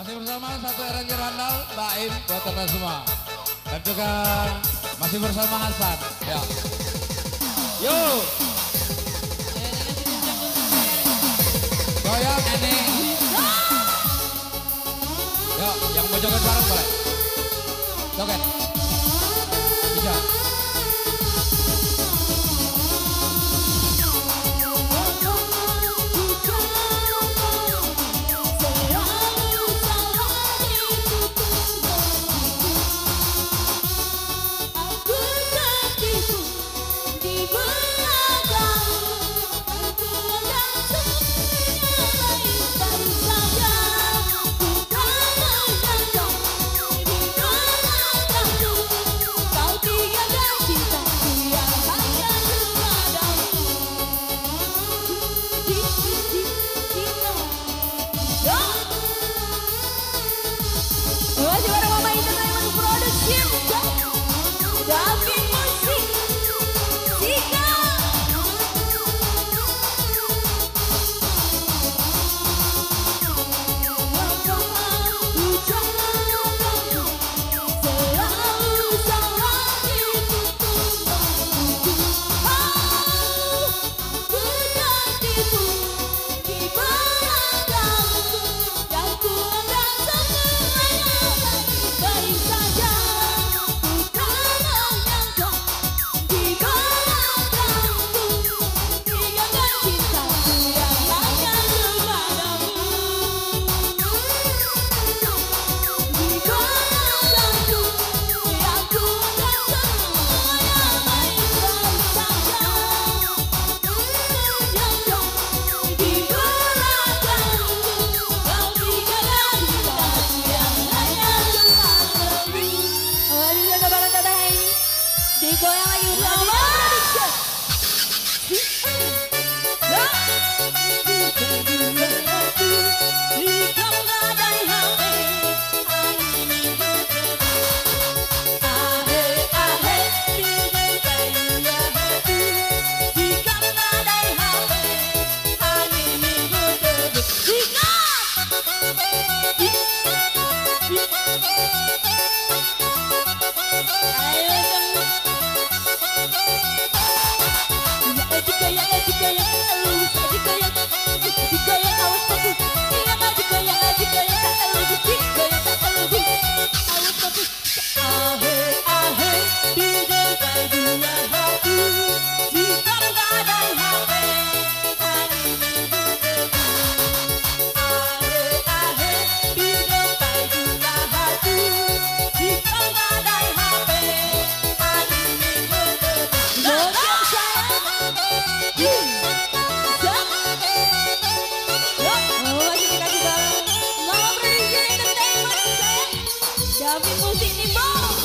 Masih bersama satu arranger handal, Mbak Im buat anda semua. Dan juga masih bersama Hasan. Ya. Yuk. Goyang ini. Yuk, yang mau joget bareng boleh. Joget. Love you. Boom!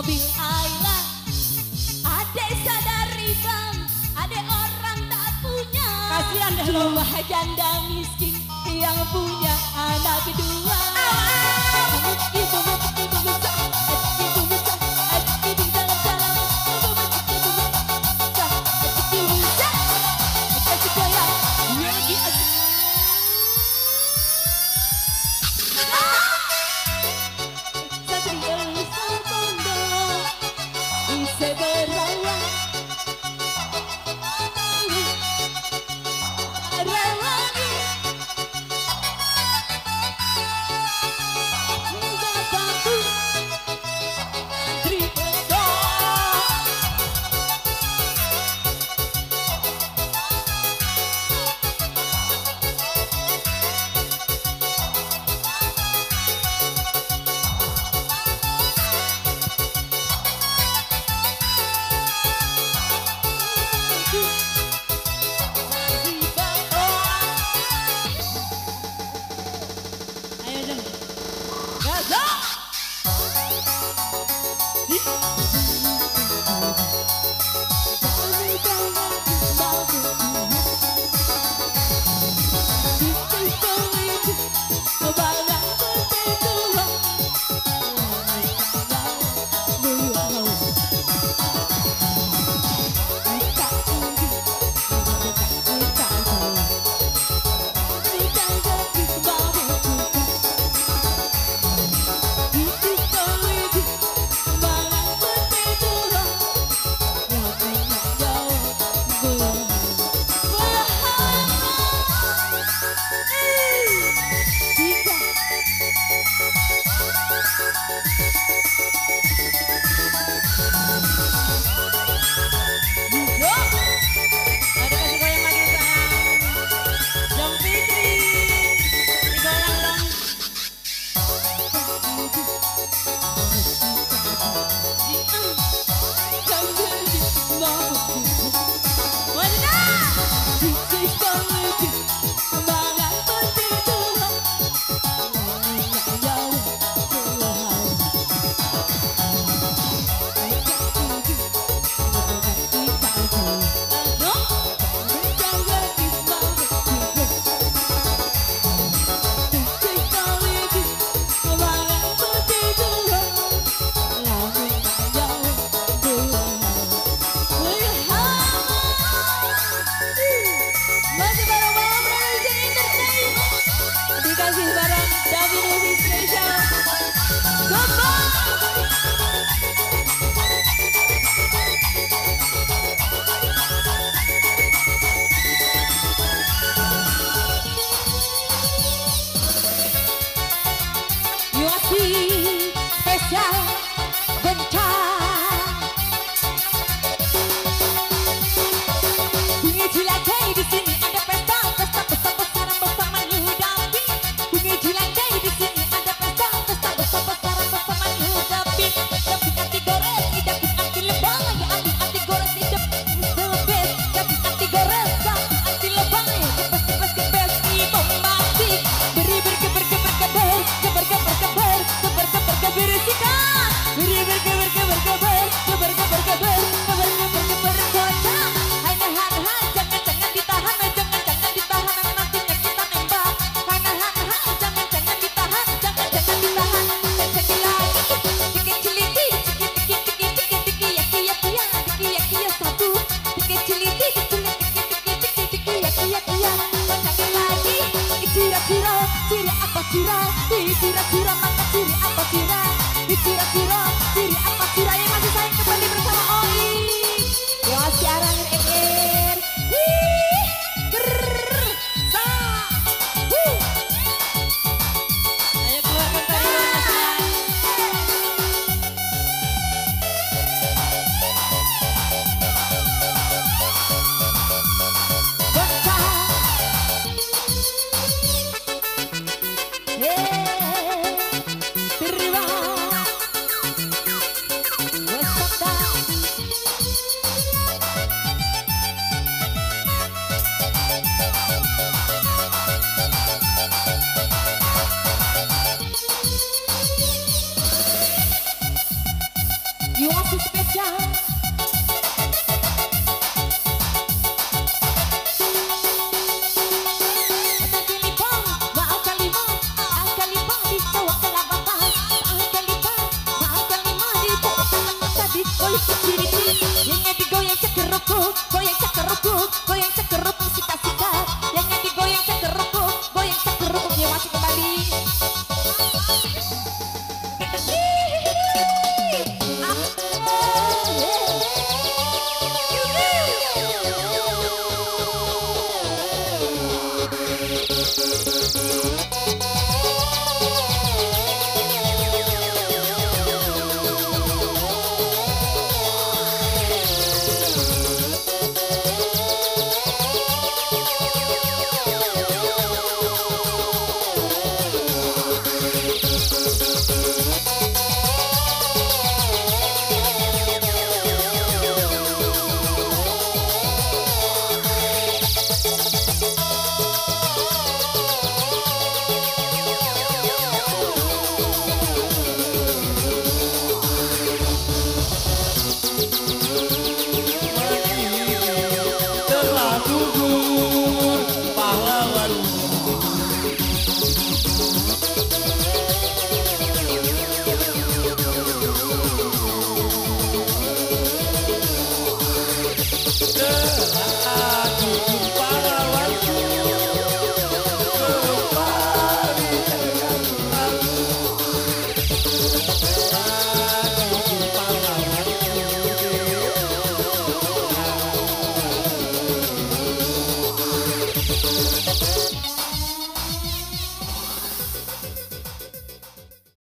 mobil Ayla. Ade sadari bang, ade orang tak punya. Kasihan deh lo. Cuma janda miskin yang punya anak kedua. Ibu, ibu, ibu, ibu,